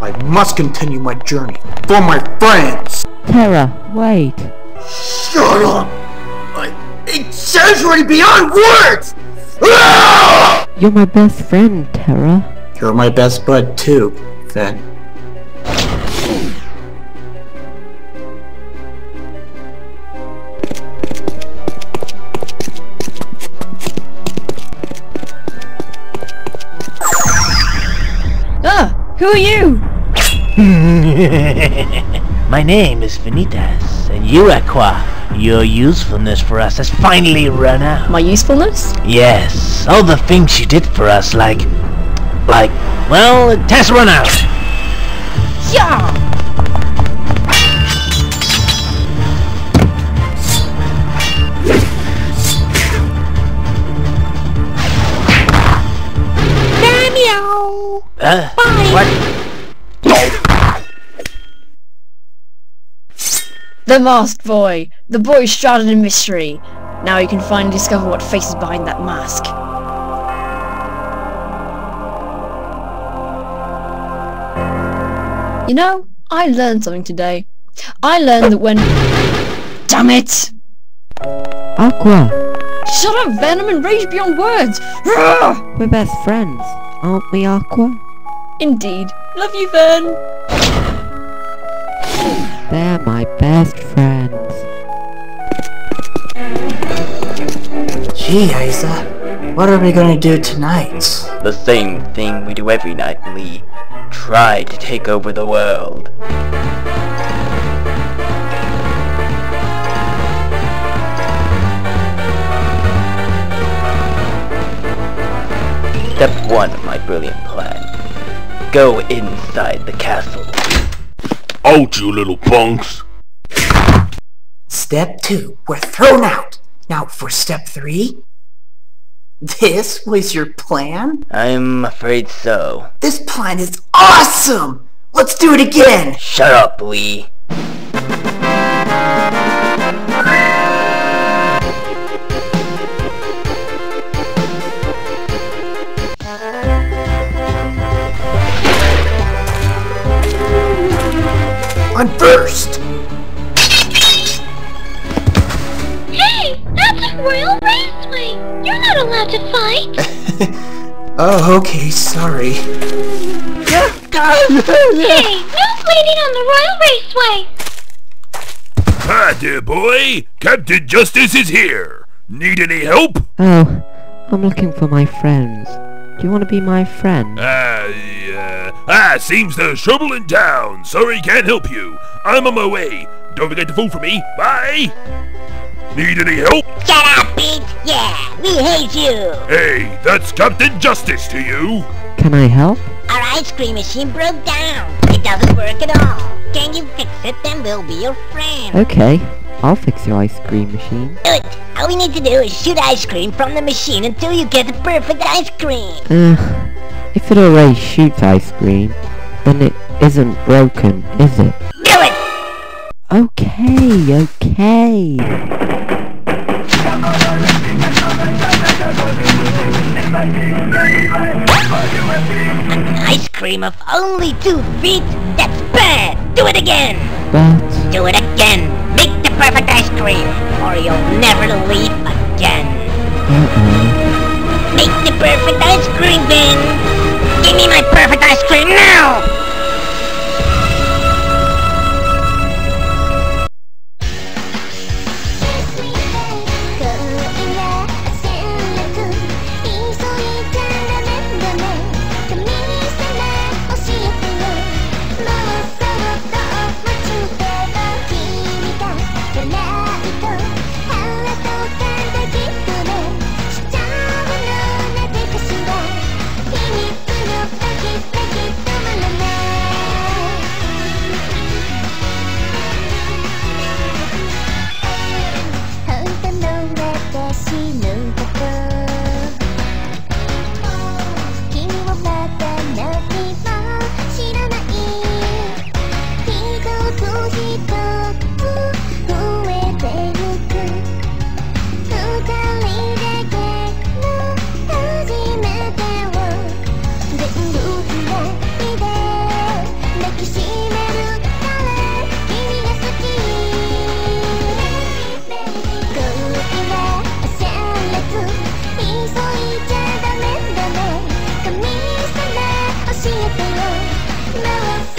I must continue my journey for my friends! Terra, wait. Shut up! I'm exaggerating beyond words! Ah! You're my best friend, Terra. You're my best bud too, Finn. Who are you? My name is Vanitas, and you, Aqua. Your usefulness for us has finally run out. My usefulness? Yes, all the things you did for us, like... Like, well, it has run out. Yeah! The Masked Boy! The boy shrouded in mystery! Now you can finally discover what faces behind that mask. You know, I learned something today. I learned that when... Damn it! Ah, Aqua, Shut up, Venom, and rage beyond words! We're best friends, aren't we, ah, Aqua? Indeed. Love you, Vern! They're my best friends. Gee, Isa, what are we gonna do tonight? The same thing we do every night, Lea. Try to take over the world. Step 1 of my brilliant plan. Go inside the castle. Out, you little punks! Step two, we're thrown out. Now for step three. This was your plan? I'm afraid so. This plan is awesome! Let's do it again! Shut up, Lea. I'm first! Hey, that's a royal raceway. You're not allowed to fight. Oh, okay, sorry. hey, no bleeding on the royal raceway. Hi there, boy! Captain Justice is here! Need any help? Oh, I'm looking for my friends. Do you want to be my friend? Ah, uh, ah, seems there's trouble in town. Sorry, can't help you. I'm on my way. Don't forget to vote for me. Bye! Need any help? Shut up, Pete. Yeah, we hate you. Hey, that's Captain Justice to you! Can I help? Our ice cream machine broke down. It doesn't work at all. Can you fix it? Then we'll be your friend. Okay, I'll fix your ice cream machine. Good. All we need to do is shoot ice cream from the machine until you get the perfect ice cream. If it already shoots ice cream, then it isn't broken, is it? Do it! Okay, okay. Ice cream of only two feet? That's bad! Do it again! But, Do it again! Make the perfect ice cream, or you'll never leave again! uh-oh. Make the perfect ice cream, Ven! 教えてよ